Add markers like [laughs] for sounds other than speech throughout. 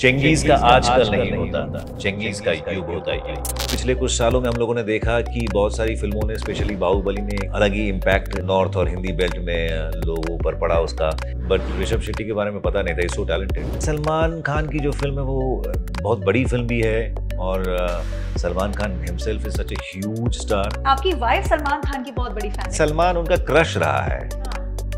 चेंगीज का आजकल नहीं होता। चेंगीज का युग होता है पिछले कुछ सालों में हम लोगों ने देखा कि बहुत सारी फ़िल्मों ने स्पेशली बाहुबली ने अलग ही इम्पैक्ट नॉर्थ और हिंदी बेल्ट में लोगों पर पड़ा उसका। बट ऋषभ शेट्टी के बारे में पता नहीं था सो टैलेंटेड सलमान खान की जो फ़िल्म है वो बहुत बड़ी फ़िल्म भी है। और Salman Khan himself is such a huge star आपकी वाइफ सलमान खान की बहुत बड़ी फ़ैन है। सलमान उनका क्रश रहा है।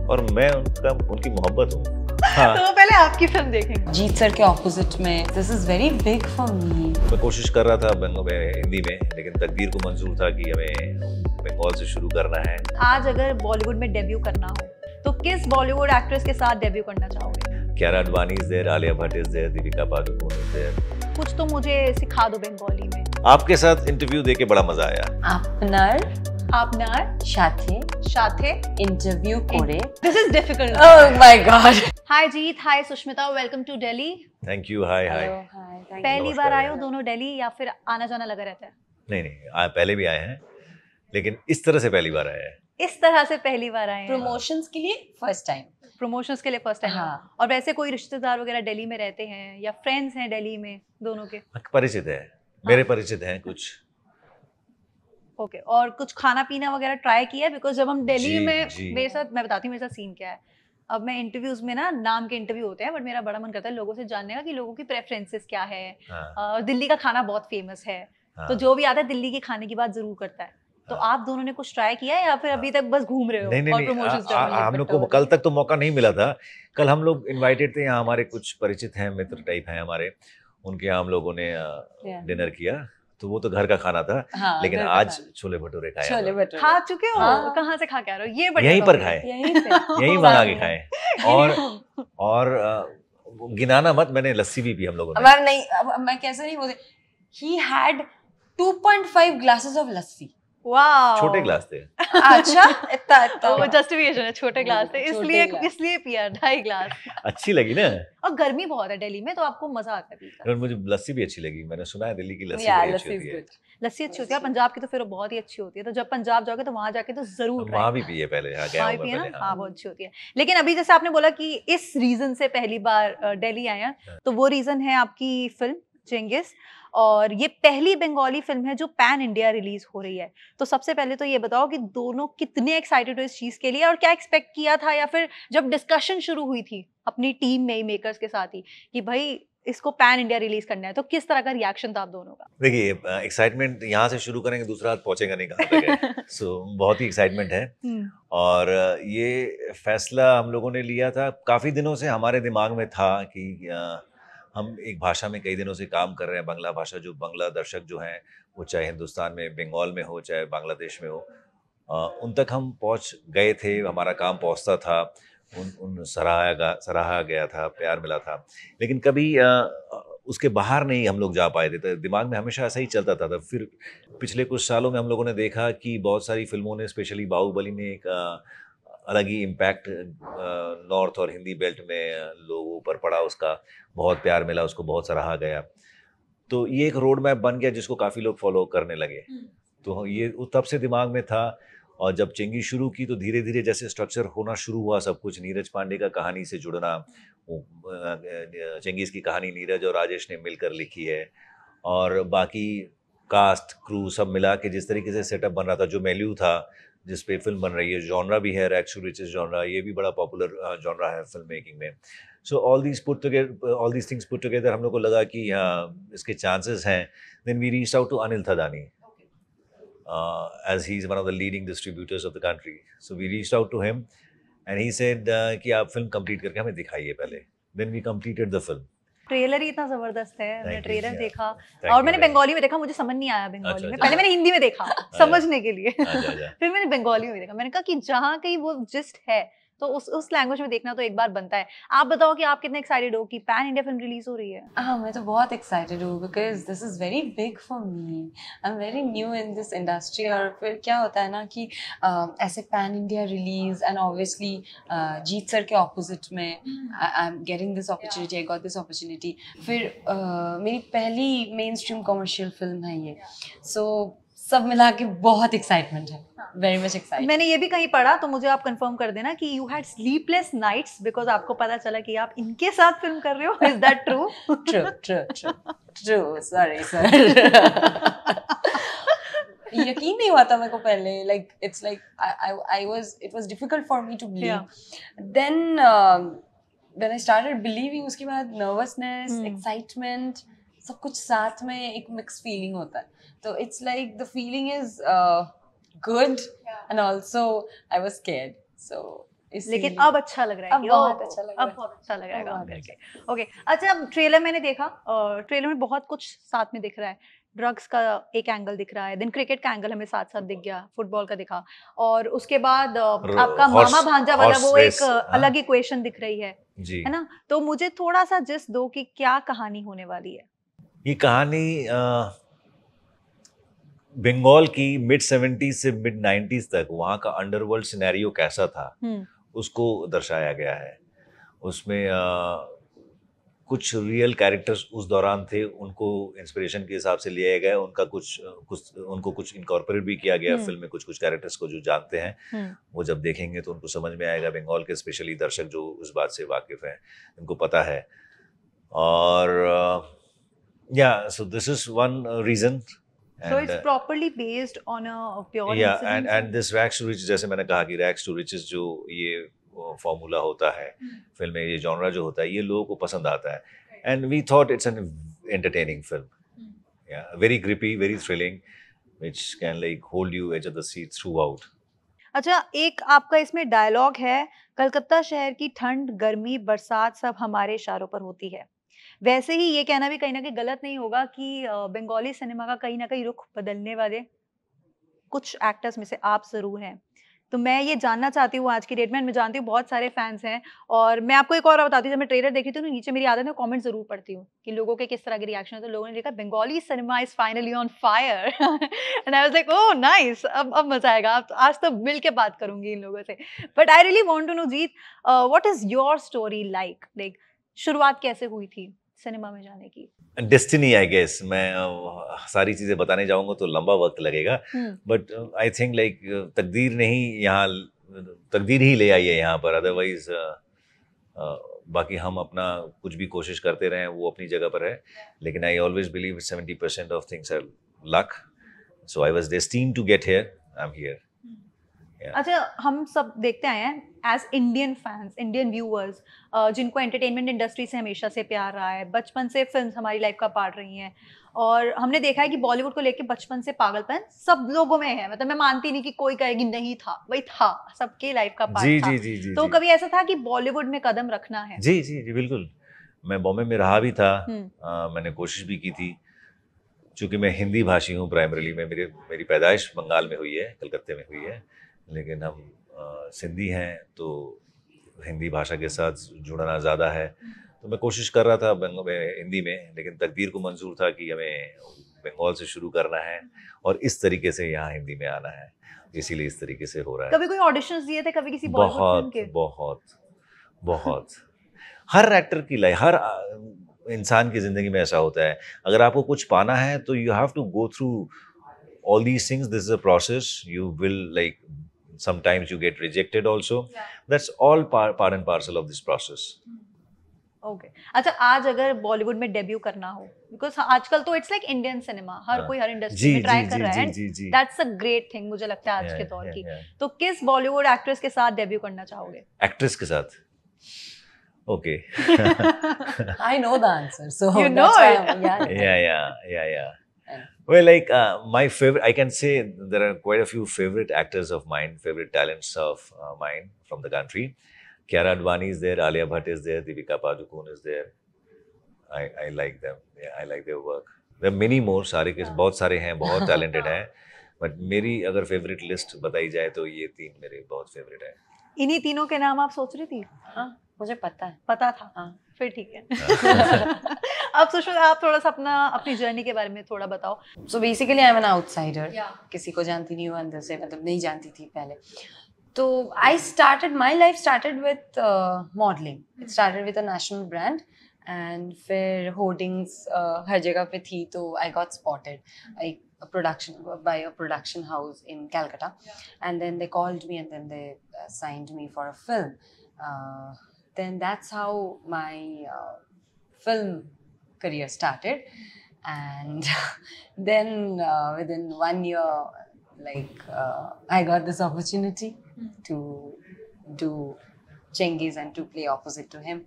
और मैं उनका उनकी मोहब्बत हूँ। हाँ। तो पहले आपकी फ़िल्म देखेंगे। जीत सर के ऑपोजिट में this is very big for me मैं कोशिश कर रहा था बंगो में हिंदी में लेकिन तकदीर को मंजूर था कि हमें बंगाल से शुरू करना है। आज अगर बॉलीवुड में डेब्यू करना हो तो किस बॉलीवुड एक्ट्रेस के साथ डेब्यू करना चाहोगे? Kiara Advani is there Alia Bhatt is there Deepika Padukone is there कुछ तो मुझे सिखा दो बंगाली में। आपके साथ इंटरव्यू देके बड़ा मज़ा आया। आप नर्व আপনার সাথে সাথে ইন্টারভিউ করে this is difficult Oh my god. Hi Jeet hi Sushmita welcome to Delhi thank you hi hi Hello, hi. Thank पहली नमस्कार बार आए हो यार। दोनों दिल्ली या फिर आना जाना लगा रहता है नहीं नहीं आ, पहले भी आए हैं लेकिन इस तरह से पहली बार आए हैं इस तरह से पहली बार आए हैं प्रमोशंस के लिए फर्स्ट टाइम प्रमोशंस के लिए फर्स्ट टाइम हाँ और वैसे कोई रिश्तेदार वगैरह दिल्ली में रहते हैं या फ्रेंड्स हैं दिल्ली में दोनों के परिचित है मेरे परिचित हैं कुछ Okay okay. और कुछ खाना पीना वगैरह ट्राई किया है? बिकॉज़ जब हम दिल्ली में मेरे साथ मैं बताती हूँ मेरे साथ सीन क्या है। अब मैं इंटरव्यूज़ में ना नाम के इंटरव्यू होते हैं बट मेरा बड़ा मन करता है लोगों से जानने का कि लोगों की प्रेफरेंसेस क्या है। हाँ, अ, दिल्ली का खाना बहुत फ़ेमस है। हाँ। तो जो भी आता है दिल्ली के खाने की बात ज़रूर करता है। तो हाँ। आप दोनों ने कुछ ट्राई किया है या फिर अभी तक बस घूम रहे हो? नहीं नहीं और प्रमोशंस हम लोग को कल तक तो मौका नहीं मिला था। कल हम लोग इनवाइटेड थे यहाँ हमारे कुछ परिचित हैं मित्र टाइप हैं हमारे। उनके यहाँ हम लोगों ने. डिनर किया। तो वो तो घर का खाना था हाँ लेकिन आज छोले भटूरे खाए छोले भटूरे। खा चुके हो? हाँ। कहाँ से खा के आ रहे हो? ये यहीं पर खाए। यहीं से। [laughs] यहीं मंगा के खाए। [laughs] और और गिनाना मत मैंने लस्सी भी पी हम लोगों ने। नहीं अब मैं कैसे नहीं बोलती। He had 2.5 glasses of lassi वाह छोटे ग्लास थे। अच्छा? इतना इतना। वो जस्टिफिकेशन है छोटे ग्लास छोटे इसलिए इसलिए पिया ढाई ग्लास। अच्छी लगी ना? और गर्मी बहुत है दिल्ली में तो आपको मज़ा आता है पीकर। और मुझे लस्सी भी अच्छी लगी मैंने सुना है दिल्ली की लस्सी बड़ी अच्छी होती है। लस्सी अच्छी होती है पंजाब की तो फिर बहुत ही अच्छी होती है तो जब पंजाब जाओगे तो वहाँ जाके तो ज़रूर वहाँ भी पिए पहले हाँ गया वहाँ भी पिए पहले ना? हाँ। हाँ बहुत अच्छी होती है। लेकिन अभी जैसे आपने बोला कि इस रीजन से पहली बार दिल्ली आए हैं हाँ। तो वो रीजन है आपकी फ़िल्म चेंगिस और ये पहली बंगाली फ़िल्म है जो पैन इंडिया रिलीज़ हो रही है। तो सबसे पहले तो ये बताओ कि दोनों कितने एक्साइटेड हो इस चीज़ के लिए और क्या एक्सपेक्ट किया था या फिर जब डिस्कशन शुरू हुई थी अपनी टीम में मेकर्स के साथ ही कि भाई इसको पैन इंडिया रिलीज़ करना है तो किस तरह का रिएक्शन था आप दोनों का? देखिए एक्साइटमेंट यहाँ से शुरू करेंगे दूसरा हाथ पहुंचेगा नहीं कहाँ सो [laughs] बहुत ही एक्साइटमेंट है। हम्म, और ये फैसला हम लोगों ने लिया था। काफ़ी दिनों से हमारे दिमाग में था कि हम एक भाषा में कई दिनों से काम कर रहे हैं बांग्ला भाषा जो बांग्ला दर्शक जो हैं वो चाहे हिंदुस्तान में बंगाल में हो चाहे बांग्लादेश में हो अ, उन तक हम पहुँच गए थे हमारा काम पहुँचता था उन उन सराहा गा सराहा गया था प्यार मिला था। लेकिन कभी अ, उसके बाहर नहीं हम लोग जा पाए थे तो दिमाग में हमेशा ऐसा ही चलता था, था फिर पिछले कुछ सालों में हम लोगों ने देखा कि बहुत सारी फ़िल्मों ने स्पेशली बाहुबली ने एक अलग ही इम्पैक्ट नॉर्थ और हिंदी बेल्ट में लोगों पर पड़ा उसका बहुत प्यार मिला उसको बहुत सराहा गया। तो ये एक रोड मैप बन गया जिसको काफ़ी लोग फॉलो करने लगे। तो ये वो तब से दिमाग में था और जब चेंगी शुरू की तो धीरे धीरे जैसे स्ट्रक्चर होना शुरू हुआ सब कुछ नीरज पांडे का कहानी से जुड़ना चेंगीज की कहानी नीरज और राजेश ने मिलकर लिखी है। और बाकी कास्ट क्रू सब मिला के जिस तरीके से सेटअप बन रहा था जो मेल्यू था जिस पे फ़िल्म बन रही है जॉनरा भी है रैक्स रिचेस जॉनरा ये भी बड़ा पॉपुलर जॉनरा है फ़िल्म मेकिंग में। So all these put together all these things put together हम लोग को लगा कि हाँ इसके चांसेस हैं। Then we reach out to Anil Thadani as he is one of the leading distributors of the country so we reach out to him and he uh, कि आप फ़िल्म कंप्लीट करके हमें दिखाइए पहले। Then we completed the film trailer ही इतना ज़बरदस्त है मैंने ट्रेलर देखा। और मैंने बंगाली में देखा मुझे समझ नहीं आया बंगाली अच्छा, में। अच्छा। पहले मैंने हिंदी में देखा [laughs] समझने के लिए। अच्छा [laughs] फिर मैंने बंगाली में देखा। मैंने कहा कि जहाँ कहीं वो जिस्ट है तो उस उस लैंग्वेज में देखना तो एक बार बनता है। आप बताओ कि आप कितने एक्साइटेड हो कि पैन इंडिया फ़िल्म रिलीज़ हो रही है? हाँ मैं तो बहुत एक्साइटेड हूँ because this is very big for me I am very new in this industry और फिर क्या होता है ना कि ऐसे pan India release and obviously Jeet sir के ऑपोजिट में I am getting this opportunity I got this opportunity फिर uh, मेरी पहली मेन स्ट्रीम कमर्शियल फ़िल्म है ये। सो सब मिला के बहुत एक्साइटमेंट है। वेरी मच एक्साइटेड मैंने ये भी कहीं पढ़ा तो मुझे आप कंफर्म कर देना कि you had sleepless nights because आपको पता चला कि आप इनके साथ फ़िल्म कर रहे हो। Is that true true true true true sorry sir यकीन नहीं हुआ था मेरे को पहले। Like it's like I was it was difficult for me to believe then when I started believing उसके बाद नर्वसनेस Hmm. सब कुछ साथ में एक मिक्स फीलिंग होता है। तो it's like the feeling is good and also I was scared so लेकिन अब अच्छा लग रहा है अब बहुत अच्छा लग रहा है। अब बहुत अच्छा लग रहा है काम करके। ओके अच्छा अब ट्रेलर मैंने देखा ट्रेलर में बहुत कुछ साथ में दिख रहा है। ड्रग्स का एक एंगल दिख रहा है देन क्रिकेट का एंगल हमें साथ साथ दिख गया फुटबॉल का दिखा। और उसके बाद और आपका horse- मामा भांजा वाला वो race, एक हाँ। अलग इक्वेशन दिख रही है जी। है ना? तो मुझे थोड़ा सा जिस दो कि क्या कहानी होने वाली है ये कहानी बंगाल की मिड सेवेंटीज से मिड नाइन्टीज तक वहाँ का अंडरवर्ल्ड सिनेरियो कैसा था हम्म। उसको दर्शाया गया है। उसमें अ, कुछ रियल कैरेक्टर्स उस दौरान थे उनको इंस्पिरेशन के हिसाब से लिया गया उनका कुछ कुछ उनको कुछ इनकॉर्पोरेट भी किया गया हम्म। फ़िल्म में कुछ कुछ कैरेक्टर्स को जो जानते हैं हम्म। वो जब देखेंगे तो उनको समझ में आएगा बंगाल के स्पेशली दर्शक जो उस बात से वाकिफ हैं उनको पता है। और या so this is one reason so it's properly based on a pure या incident and and this racks to जैसे मैंने कहा कि रैक्स टू रिचेस जो ये फॉर्मूला होता है फ़िल्म में ये जॉनरा जो होता है ये लोगों को पसंद आता है। And we thought it's an entertaining film या very grippy very thrilling which can like hold you edge of the seat throughout. अच्छा एक आपका इसमें डायलॉग है कलकत्ता शहर की ठंड गर्मी बरसात सब हमारे इशारों पर होती है। वैसे ही ये कहना भी कहीं ना कहीं गलत नहीं होगा कि बंगाली सिनेमा का कहीं ना कहीं रुख बदलने वाले कुछ एक्टर्स में से आप ज़रूर हैं। तो मैं ये जानना चाहती हूँ आज की डेट में, मैं जानती हूँ बहुत सारे फैंस हैं और मैं आपको एक और बताती हूँ, जब मैं ट्रेलर देखी थी तो नीचे मेरी आदत है कमेंट ज़रूर पढ़ती हूँ कि लोगों के किस तरह के रिएक्शन है। तो लोगों ने लिखा, Bengali cinema is finally on fire. And I was like oh nice अब अब मज़ा आएगा। अब तो आज तो मिल के बात करूँगी इन लोगों से। But I really want to know Jeet what is your story like like शुरुआत कैसे हुई थी? सिनेमा में जाने की। डेस्टिनी आई गेस मैं सारी चीज़ें बताने जाऊँगा तो लंबा वक्त लगेगा। बट आई थिंक लाइक तकदीर ने ही यहाँ तकदीर ही ले आई है यहाँ पर। अदरवाइज़ बाकी हम अपना कुछ भी कोशिश करते रहे वो अपनी जगह पर है। लेकिन I always believe seventy percent of things are luck so I was destined to get here I am here Yeah. अच्छा हम सब देखते आए हैं as Indian fans Indian viewers जिनको एंटरटेनमेंट इंडस्ट्री से हमेशा से प्यार रहा है बचपन से फ़िल्म हमारी लाइफ का पार्ट रही हैं। और हमने देखा है कि बॉलीवुड को लेके बचपन से पागलपन सब लोगों में है। मतलब मैं मानती नहीं कि कोई कहेगी नहीं था वही था सबके लाइफ का पार्ट जी था। जी जी जी तो जी। कभी ऐसा था कि बॉलीवुड में कदम रखना है? जी जी जी बिल्कुल। मैं बॉम्बे में रहा भी था। हम्म, अ, मैंने कोशिश भी की थी। चूँकि मैं हिंदी भाषी हूँ प्राइमरीली में मेरे मेरी पैदाइश बंगाल में हुई है कलकत्ते में हुई है। लेकिन हम सिंधी हैं तो हिंदी भाषा के साथ जुड़ना ज़्यादा है। तो मैं कोशिश कर रहा था हिंदी में लेकिन तकदीर को मंजूर था कि हमें बंगाल से शुरू करना है और इस तरीके से यहाँ हिंदी में आना है। इसीलिए इस तरीके से हो रहा है। कभी कोई ऑडिशंस दिए थे कभी किसी बहुत के? बहुत बहुत। हर एक्टर की लाइफ हर इंसान की ज़िंदगी में ऐसा होता है। अगर आपको कुछ पाना है तो you have to go through all these things. This is a process. You will like sometimes you get rejected also. Yeah. that's all par- part and parcel of this process. Okay अच्छा आज अगर बॉलीवुड में debut करना हो because आजकल तो it's like Indian cinema हर हाँ। कोई हर इंडस्ट्री में ट्राई कर रहा है दैट्स अ ग्रेट थिंग मुझे लगता है आज के दौर की। तो किस बॉलीवुड एक्ट्रेस के साथ डेब्यू करना चाहोगे? एक्ट्रेस के साथ? Okay [laughs] I know the answer, so You that's know why it. I'm- yeah, Yeah. well like uh, my favorite i can say there are quite a few favorite actors of mine favorite talents of uh, mine from the country kiara advani is there alia bhatt is there deepika padukone is there i i like them yeah i like their work there are many more सारे के बहुत सारे हैं बहुत talented हैं but मेरी अगर favourite list बताई जाए तो ये तीन मेरे बहुत फेवरेट हैं इन्हीं तीनों के नाम आप सोच रही थी हाँ मुझे पता है पता था हाँ। फिर ठीक है अब सुषमा आप थोड़ा सा अपना अपनी जर्नी के बारे में थोड़ा बताओ। So basically I am an outsider किसी को जानती नहीं हूँ अंदर से मतलब नहीं जानती थी पहले। तो I started my life started with modelling it started with a national brand and फिर होर्डिंग्स हर जगह पे थी तो I got spotted I production by a production house in Calcutta, and then they called me and then they uh, signed me for a film. Uh, then that's how my uh, film career started, and [laughs] then uh, within one year, like uh, I got this opportunity to do Chengiz and to play opposite to him.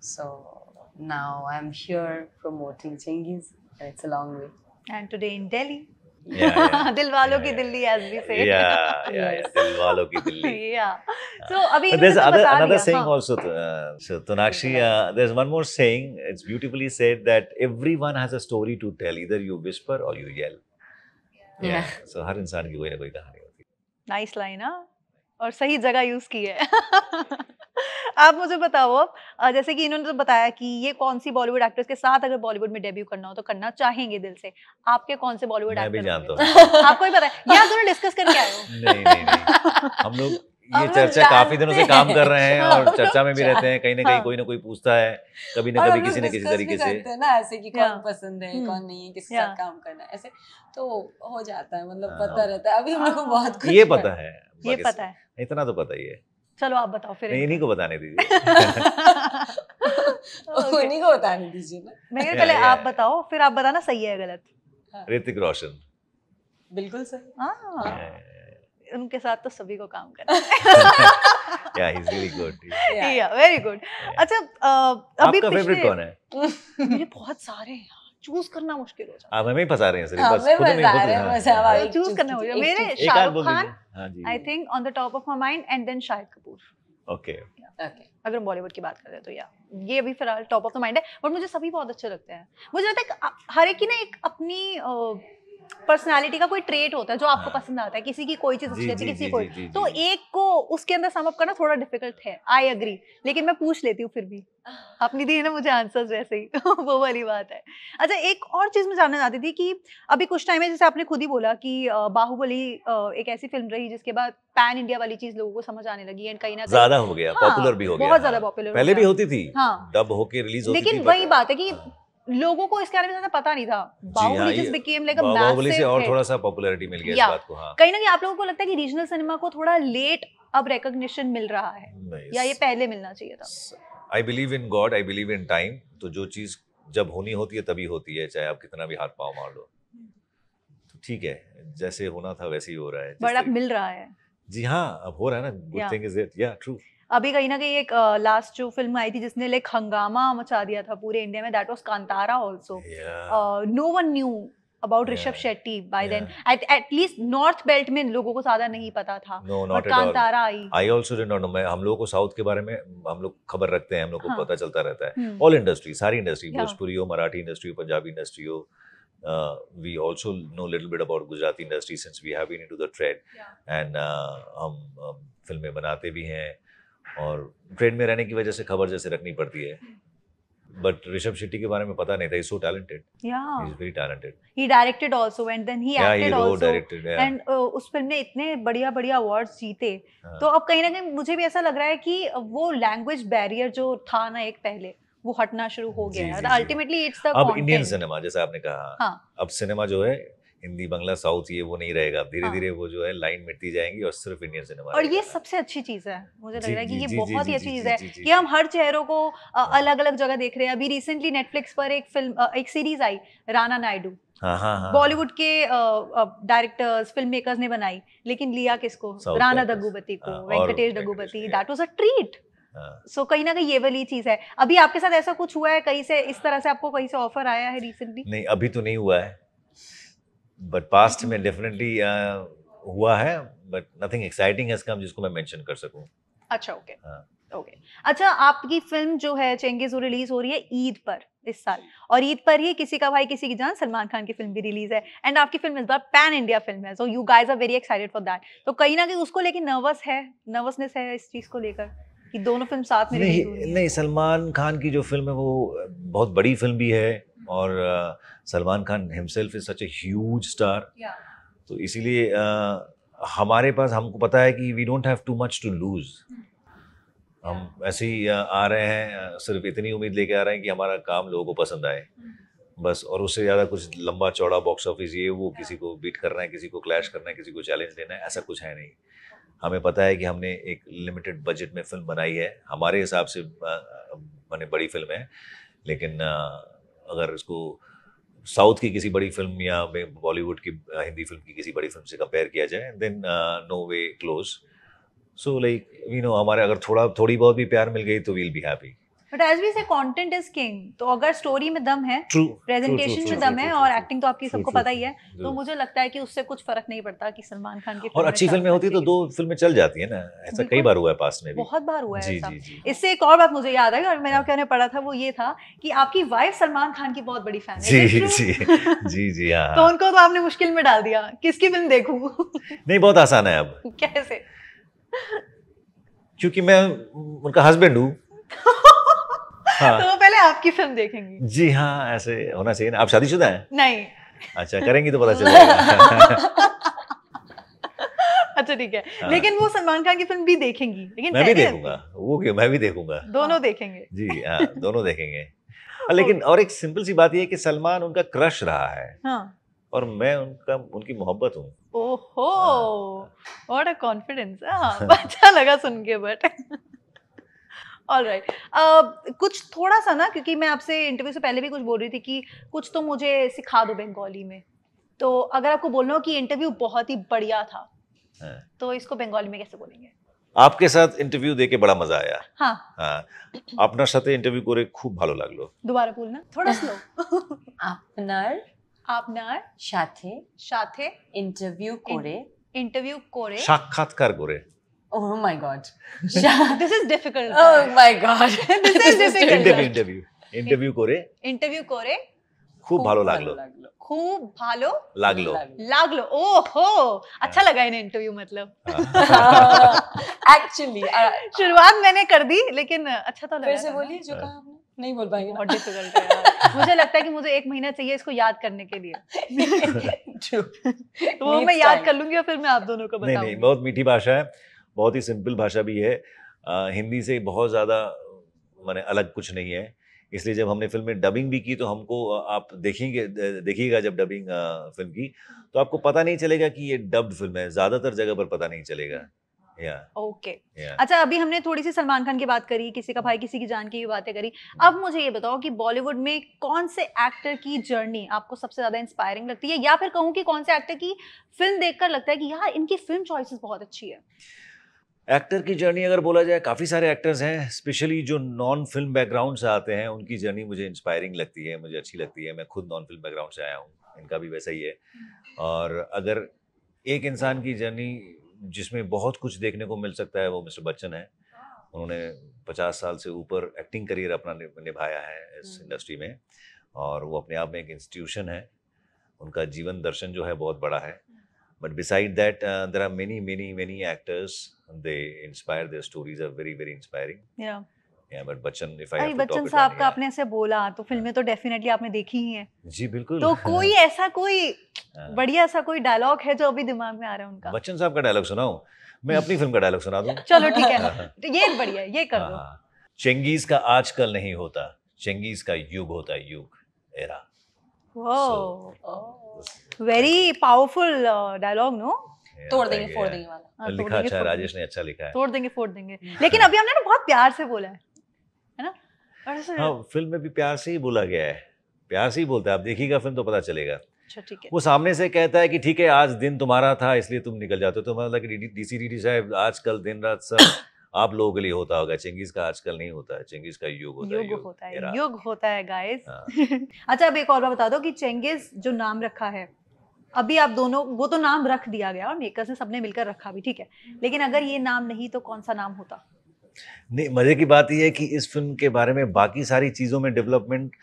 So now I'm here promoting Chengiz, and it's a long way. And today in Delhi. Story to tell इधर you whisper और you हर इंसान की कोई ना कोई कहानी होती और सही जगह यूज़ की है। [laughs] आप मुझे बताओ अब जैसे कि इन्होंने तो बताया कि ये कौन सी बॉलीवुड एक्ट्रेस के साथ अगर बॉलीवुड में डेब्यू करना हो तो करना चाहेंगे दिल से। आपके कौन से बॉलीवुड एक्टर आपको ही पता है। या दोनों डिस्कस करके आए हो। नहीं नहीं नहीं। हम लोग [laughs] ये चर्चा काफ़ी दिनों से काम कर रहे हैं और चर्चा में भी रहते हैं। कहीं ना कहीं हाँ। कोई ना कोई पूछता है कभी ना कभी किसी न किसी तरीके से। ना ऐसे कि कौन पसंद है हम्म. कौन नहीं है किसके साथ काम करना है ऐसे। तो हो जाता है मतलब हाँ. पता रहता है। अभी हम लोग को बहुत ये पता है ये पता है। इतना तो पता ही है। चलो आप बताओ फिर नहीं इन्हीं को बताने दीजिए. [laughs] [laughs] उन्हीं को बताने दीजिए ना। मैं कह रही Yeah, पहले आप बताओ फिर आप बताना सही है गलत? ऋतिक रोशन। बिल्कुल सही। हाँ। उनके साथ तो सभी को काम करना या ही इज़ रियली गुड या वेरी गुड अच्छा अभी आपका फेवरेट कौन है? मेरे बहुत सारे हैं चूज़ करना मुश्किल हो जाता आप हमें ही फंसा रहे हैं सिर्फ़ हाँ, बस खुद में बता खुद हैं, हाँ, हाँ। है चूज़ करना हो जाता मेरे शाहरुख खान हाँ I think on the top of my mind and then Shahid Kapoor okay अगर हम बॉलीवुड की बात करें तो या ये अभी फ़िलहाल टॉप ऑफ़ द माइंड है बट मुझे सभी बहुत अच्छे लगते हैं। मुझे लगता है हर एक की ना एक अपनी पर्सनालिटी का कोई ट्रेट होता है जो आपको हाँ। पसंद आता है किसी की कोई चीज़ अच्छी लगती है किसी की कोई तो एक को उसके अंदर समअप करना थोड़ा डिफ़िकल्ट है आई एग्री लेकिन मैं पूछ लेती हूँ फिर भी आपने दी है ना मुझे आंसर्स वैसे ही [laughs] वो वाली बात है अच्छा एक और चीज़ मैं जानना चाहती थी कि अभी कुछ टाइम है जैसे आपने खुद ही बोला कि बाहुबली एक ऐसी फ़िल्म रही जिसके बाद पैन इंडिया वाली चीज़ लोगों को समझ आने लगी एंड कहीं ना ज़्यादा हो गया हाँ, पॉपुलर भी हो गया बहुत ज़्यादा हाँ। पॉपुलर पहले भी होती थी हाँ। डब होके रिलीज़ होती लेकिन वही बात है कि हाँ। लोगों को इसके बारे में ज़्यादा पता नहीं था। बाहुबली हाँ, बिकेम लाइक अ बाहुबली से और थोड़ा सा पॉपुलैरिटी मिल गया इस बात को हाँ। कहीं ना कहीं आप लोगों को लगता है कि रीजनल सिनेमा को थोड़ा लेट अब रिकॉग्निशन मिल रहा है। या ये पहले मिलना चाहिए था। I believe in God I believe in time तो जो चीज़ जब होनी होती है तभी होती है चाहे आप कितना भी हाथ पाँव मार लो। तो ठीक है जैसे होना था वैसे ही हो रहा है। बट अब मिल रहा है। जी हाँ अब हो रहा है ना। Good thing is it yeah true अभी कहीं ना कहीं एक लास्ट जो फ़िल्म आई थी जिसने लाइक हंगामा मचा दिया था पूरे इंडिया में that was Kantara also no one knew about Rishab Shetty by then at at least north belt में लोगों को ज़्यादा नहीं पता था नो और not Kantara I. I also did not know मैं हम लोगों को साउथ के बारे में हम लोग खबर रखते हैं हम लोग को हाँ। पता चलता रहता है। हम्म, ऑल इंडस्ट्री सारी इंडस्ट्री Yeah. भोजपुरी हो मराठी इंडस्ट्री हो पंजाबी इंडस्ट्री हो we also know little bit about Gujarati industry since we have been into the trade and हम हम फ़िल्में बनाते भी हैं। और ट्रेड में रहने की वजह से खबर जैसे रखनी पड़ती है। बट ऋषभ शेट्टी के बारे में पता नहीं था। So talented yeah. Is very talented also and then he yeah he also directed and उस फ़िल्म ने इतने बढ़िया बढ़िया अवार्ड्स जीते। हाँ। तो अब कहीं ना कहीं मुझे भी ऐसा लग रहा है कि वो लैंग्वेज बैरियर जो था ना एक पहले वो हटना शुरू हो गया है। अल्टीमेटली इट्स द अब इंडियन सिनेमा जैसे आपने कहा हाँ। अब सिनेमा जो है हिंदी बंगला साउथ ये वो नहीं रहेगा। धीरे हाँ। धीरे वो जो है लाइन मिटती जाएँगी और सिर्फ़ इंडियन सिनेमा और ये सबसे अच्छी चीज़ है। मुझे लग रहा है कि ये बहुत ही अच्छी चीज़ है कि हम हर चेहरों को अलग अलग जगह देख रहे हैं। अभी रिसेंटली नेटफ्लिक्स पर एक फ़िल्म एक सीरीज़ आई राना नायडू। हाँ हाँ हाँ बॉलीवुड के डायरेक्टर्स फ़िल्म मेकर्स ने बनाई लेकिन लिया किसको? राना. दग्गुबती को हाँ, Venkatesh Daggubati that was a treat हाँ। सो कहीं ना कहीं ये वाली चीज़ है। अभी आपके साथ ऐसा कुछ हुआ है? कहीं से इस तरह से आपको कहीं से ऑफ़र आया है रिसेंटली नहीं अभी तो नहीं हुआ है। बट पास्ट में डेफिनेटली हुआ है but nothing exciting has come जिसको मैं मेंशन कर सकूँ। अच्छा ओके हाँ। ओके अच्छा आपकी फ़िल्म जो है चेंगेज रिलीज़ हो रही है ईद पर इस साल। और ईद पर ही किसी का भाई किसी की जान सलमान खान की फ़िल्म भी रिलीज़ है। एंड आपकी फ़िल्म इस बार पैन इंडिया फ़िल्म है so you guys are very excited for that तो कहीं ना कहीं उसको लेके नर्वस है नर्वसनेस है इस चीज़ को लेकर कि दोनों फ़िल्म साथ में नहीं नहीं सलमान खान की जो फ़िल्म है वो बहुत बड़ी फ़िल्म भी है और Salman Khan himself is such a huge star तो इसीलिए हमारे पास हमको पता है कि we don't have too much to lose हम ऐसे ही आ रहे हैं सिर्फ़ इतनी उम्मीद लेके आ रहे हैं कि हमारा काम लोगों को पसंद आए। बस और उससे ज़्यादा कुछ लंबा चौड़ा बॉक्स ऑफ़िस ये वो किसी को बीट करना है किसी को क्लैश करना है किसी को चैलेंज देना है ऐसा कुछ है नहीं। हमें पता है कि हमने एक लिमिटेड बजट में फ़िल्म बनाई है। हमारे हिसाब से मैंने बड़ी फ़िल्म है लेकिन अगर इसको साउथ की किसी बड़ी फ़िल्म या बॉलीवुड की हिंदी फ़िल्म की किसी बड़ी फ़िल्म से कंपेयर किया जाए then no way close so like you know हमारे अगर थोड़ा, थोड़ी बहुत भी प्यार मिल गई तो we'll be happy but as we say content is king तो अगर स्टोरी में दम है प्रेजेंटेशन में दम है और एक्टिंग तो आपकी सबको पता ही है तो मुझे लगता है कि उससे कुछ फ़र्क नहीं पड़ता कि सलमान खान की और अच्छी फ़िल्में होती तो दो फ़िल्में चल जाती है ना ऐसा कई बार हुआ है पास में भी। बहुत बार हुआ है इससे एक और बात मुझे याद है और मैंने आपके कहने पढ़ा था वो ये था कि आपकी वाइफ सलमान खान की बहुत बड़ी फ़ैन है जी जी [laughs] जी जी हाँ तो हाँ। उनको तो आपने मुश्किल में डाल दिया किसकी फ़िल्म देखूँ? नहीं बहुत आसान है अब। [laughs] कैसे? क्योंकि मैं उनका हस्बैंड हूँ। [laughs] हाँ। तो वो पहले आपकी फ़िल्म देखेंगी। जी हाँ ऐसे होना चाहिए ना। आप शादीशुदा हैं? नहीं। अच्छा करेंगी तो पता चलेगा। [laughs] अच्छा ठीक है। हाँ। लेकिन वो सलमान खान की फ़िल्म भी देखेंगी। लेकिन मैं भी देखूँगा। वो क्यों? मैं भी देखूँगा। दोनों देखेंगे। जी हाँ दोनों देखेंगे। और लेकिन [laughs] और एक सिंपल सी बात ये है कि सलमान उनका क्रश रहा है। हाँ। और मैं उनका उनकी मोहब्बत हूँ। ओहो। व्हाट अ कॉन्फिडेंस अच्छा लगा सुन के बट ऑल राइट कुछ थोड़ा सा ना क्योंकि मैं आपसे इंटरव्यू से पहले भी कुछ बोल रही थी कि कुछ तो मुझे सिखा दो बंगाली में तो अगर आपको बोलना हो कि इंटरव्यू बहुत ही बढ़िया था हाँ। तो इसको बंगाली में कैसे बोलेंगे आपके साथ इंटरव्यू देके बड़ा मजा आया हाँ हाँ আপনার সাথে ইন্টারভিউ করে খুব ভালো লাগলো दोबारा बोलना थोड़ा स्लो [laughs] আপনার আপনার সাথে সাথে ইন্টারভিউ করে ইন্টারভিউ করে সাক্ষাৎকার করে Oh my god [laughs] this is difficult oh my god [laughs] [laughs] This is difficult. Interview interview interview করে ইন্টারভিউ করে খুব ভালো লাগলো খুব ভালো লাগলো লাগলো ओहो अच्छा लगा इन्हें इंटरव्यू मतलब हाँ। एक्चुअली शुरुआत मैंने कर दी लेकिन अच्छा तो लगा फिर से था ना। बोलिए जो कहा आपने नहीं बोल पाएंगे बहुत डिफिकल्ट है यार मुझे लगता है कि मुझे एक महीना चाहिए इसको याद करने के लिए ट्रू तो वो मैं याद कर लूंगी और फिर मैं आप दोनों को नहीं नहीं बताऊंगी बहुत मीठी भाषा है बहुत ही सिंपल भाषा भी है। अ, हिंदी से बहुत ज़्यादा माने अलग कुछ नहीं है। इसलिए जब हमने फ़िल्म में डबिंग भी की तो हमको आप देखेंगे देखिएगा जब डबिंग फ़िल्म की तो आपको पता नहीं चलेगा कि ये डब्ड फ़िल्म है। ज़्यादातर जगह पर पता नहीं चलेगा। या। ओके। अच्छा अभी हमने थोड़ी सी सलमान खान की बात करी किसी का भाई किसी की जान की भी बातें करी। अब मुझे ये बताओ कि बॉलीवुड में कौन से एक्टर की जर्नी आपको सबसे ज़्यादा इंस्पायरिंग लगती है? या फिर कहूँ कि कौन से एक्टर की फ़िल्म देखकर लगता है कि यार इनकी फ़िल्म चॉइसेस बहुत अच्छी है? एक्टर की जर्नी अगर बोला जाए काफ़ी सारे एक्टर्स हैं स्पेशली जो नॉन फ़िल्म बैकग्राउंड से आते हैं उनकी जर्नी मुझे इंस्पायरिंग लगती है मुझे अच्छी लगती है। मैं खुद नॉन फ़िल्म बैकग्राउंड से आया हूँ इनका भी वैसा ही है। और अगर एक इंसान की जर्नी जिसमें बहुत कुछ देखने को मिल सकता है वो मिस्टर बच्चन है। उन्होंने पचास साल से ऊपर एक्टिंग करियर अपना निभाया है इस हम्म। इंडस्ट्री में। और वो अपने आप में एक इंस्टीट्यूशन है। उनका जीवन दर्शन जो है बहुत बड़ा है। But beside that, uh, there are many, many, many actors. They inspire. Their stories are very, very inspiring. या Yeah, but Bachchan, if I have to Bachchan साहब का yeah. आपने ऐसे बोला तो फ़िल्में तो डेफिनेटली आपने देखी ही हैं जी बिल्कुल तो कोई ऐसा कोई हाँ। बढ़िया सा कोई डायलॉग है जो अभी दिमाग में आ रहा है उनका बच्चन साहब का डायलॉग सुनाऊं मैं अपनी फ़िल्म का डायलॉग सुना दूँ [laughs] चलो ठीक है हाँ, तो ये बढ़िया ये कर दो। चेंगीज का आजकल नहीं होता चेंगीज का युग होता है युग एरा वो वेरी पावरफुल डायलॉग नो तोड़ देंगे फोड़ देंगे। वाला। हाँ, लिखा अच्छा है राजेश ने अच्छा लिखा है। तोड़ देंगे फोड़ देंगे। हम्म। लेकिन अभी हमने ना बहुत प्यार से बोला है है ना? और ऐसे- हाँ फ़िल्म में भी प्यार से ही बोला गया है। प्यार से ही बोलता है। आप देखिएगा फ़िल्म तो पता चलेगा। अच्छा ठीक है। वो सामने से कहता है कि ठीक है आज दिन तुम्हारा था इसलिए तुम निकल जाते हो। तो मतलब कि डीसी डीडी साहब आजकल दिन रात सब आप लोगों के लिए होता होगा चेंगीज का आजकल नहीं होता है चेंगीज का युग होता है युग होता है युग होता है गाइस हाँ। [laughs] अच्छा अब एक और बात बता दो कि चेंगिस जो नाम रखा है अभी आप दोनों वो तो नाम रख दिया गया और मेकर्स ने सबने मिलकर रखा भी ठीक है? लेकिन अगर ये नाम नहीं तो कौन सा नाम होता? नहीं मज़े की बात यह है कि इस फ़िल्म के बारे में बाकी सारी चीज़ों में डेवलपमेंट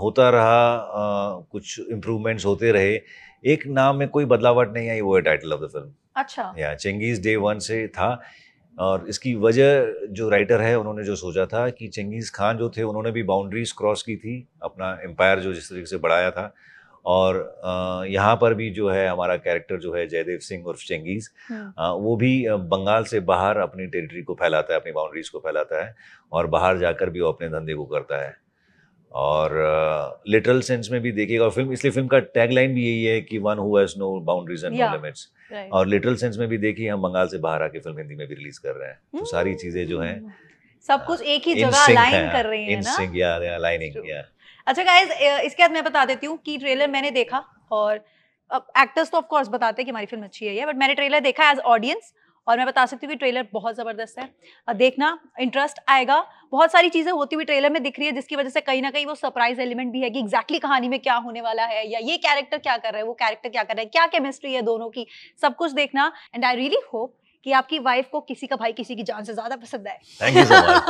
होता रहा आ, कुछ इम्प्रूवमेंट्स होते रहे। एक नाम में कोई बदलावट नहीं आई वो है टाइटल ऑफ़ द फ़िल्म अच्छा। या चेंगीज डे वन से था। और इसकी वजह जो राइटर है उन्होंने जो सोचा था कि चंगेज़ खान जो थे उन्होंने भी बाउंड्रीज क्रॉस की थी अपना एम्पायर जो जिस तरीके से बढ़ाया था। और यहाँ पर भी जो है हमारा कैरेक्टर जो है जयदेव सिंह उर्फ़ चेंगीज हम्म, वो भी बंगाल से बाहर अपनी टेरिटरी को फैलाता है अपनी बाउंड्रीज को फैलाता है और बाहर जाकर भी वो अपने धंधे को करता है। और लिटरल uh, सेंस में भी देखिएगा और फ़िल्म इसलिए फ़िल्म का टैगलाइन भी यही है कि one who has no boundaries and no limits और लिटरल सेंस में भी देखिए हम बंगाल से बाहर आके फ़िल्म हिंदी में भी रिलीज़ कर रहे हैं। तो सारी चीज़ें जो हैं सब कुछ एक ही जगह सिंक अलाइन कर रही है ना? सिंक या अलाइनिंग या अच्छा गाइज़ इसके बाद मैं बता देती हूँ कि ट्रेलर मैंने देखा और एक्टर्स तो ऑफ़ कोर्स बताते हैं कि हमारी फ़िल्म अच्छी है बट मैंने ट्रेलर देखा एज ऑडियंस और मैं बता सकती हूँ कि ट्रेलर बहुत ज़बरदस्त है। देखना इंटरेस्ट आएगा। बहुत सारी चीज़ें होती हुई ट्रेलर में दिख रही है जिसकी वजह से कहीं ना कहीं वो सरप्राइज़ एलिमेंट भी है कि एग्जैक्टली कहानी में क्या होने वाला है या ये कैरेक्टर क्या कर रहा है वो कैरेक्टर क्या कर रहा है क्या केमिस्ट्री है दोनों की। सब कुछ देखना। एंड आई रियली होप कि आपकी वाइफ को किसी का भाई किसी की जान से ज़्यादा पसंद आए। Thank you so much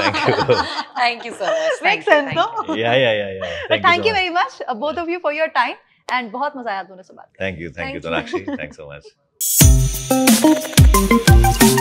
thank you. Makes Thank you, sense, thank no? you. Yeah yeah yeah yeah thank you very much both of you for your time and बहुत मज़ा आया दोनों से बात thank you thank you. Sonakshi thanks so much Thank you.